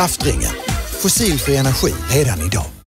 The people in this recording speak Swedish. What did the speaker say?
Kraftringen. Fossilfri energi redan idag.